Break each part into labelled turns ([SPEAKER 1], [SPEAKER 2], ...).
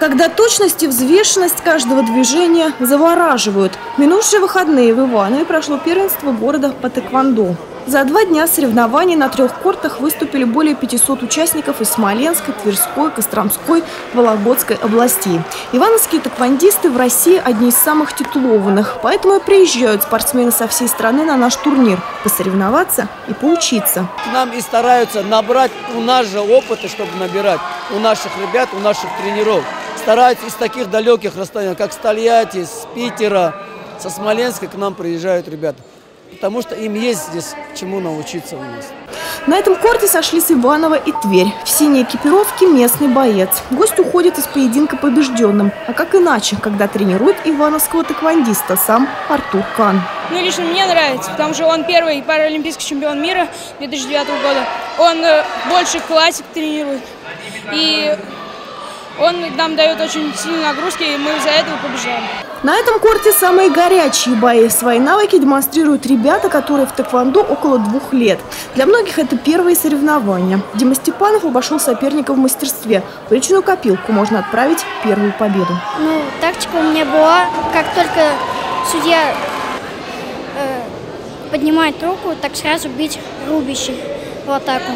[SPEAKER 1] Когда точность и взвешенность каждого движения завораживают. Минувшие выходные в Иванове прошло первенство города по тэквондо. За два дня соревнований на трех кортах выступили более 500 участников из Смоленской, Тверской, Костромской, Вологодской областей. Ивановские тэквондисты в России одни из самых титулованных, поэтому и приезжают спортсмены со всей страны на наш турнир – посоревноваться и поучиться.
[SPEAKER 2] К нам и стараются набрать у нас же опыта, чтобы набирать у наших ребят, у наших тренеров. Стараются из таких далеких расстояний, как с Тольятти, с Питера, со Смоленска к нам приезжают ребята потому что им есть здесь чему научиться у нас.
[SPEAKER 1] На этом корте сошлись Иваново и Тверь. В синей экипировке местный боец. Гость уходит из поединка побежденным. А как иначе, когда тренирует ивановского тэквондиста сам Артур Кан.
[SPEAKER 3] Ну, лично мне нравится, потому что он первый паралимпийский чемпион мира 2009 года. Он э, больше классик тренирует. И он нам дает очень сильные нагрузки, и мы из-за этого побеждаем.
[SPEAKER 1] На этом корте самые горячие бои. Свои навыки демонстрируют ребята, которые в тэквондо около двух лет. Для многих это первые соревнования. Дима Степанов обошел соперника в мастерстве. В личную копилку можно отправить первую победу.
[SPEAKER 4] Ну, тактика у меня была, как только судья э, поднимает руку, так сразу бить рубящий в атаку.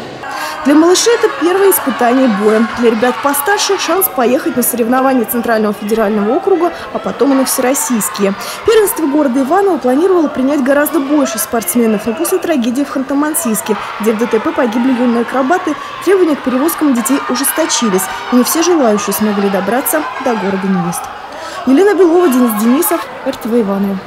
[SPEAKER 1] Для малышей это первое испытание боя. Для ребят постарше шанс поехать на соревнования Центрального федерального округа, а потом и на всероссийские. Первенство города Иваново планировало принять гораздо больше спортсменов, но после трагедии в Ханты-Мансийске, где в ДТП погибли юные акробаты, требования к перевозкам детей ужесточились, и не все желающие смогли добраться до города невест. Елена Белова, Денис Денисов, РТВ Иваново.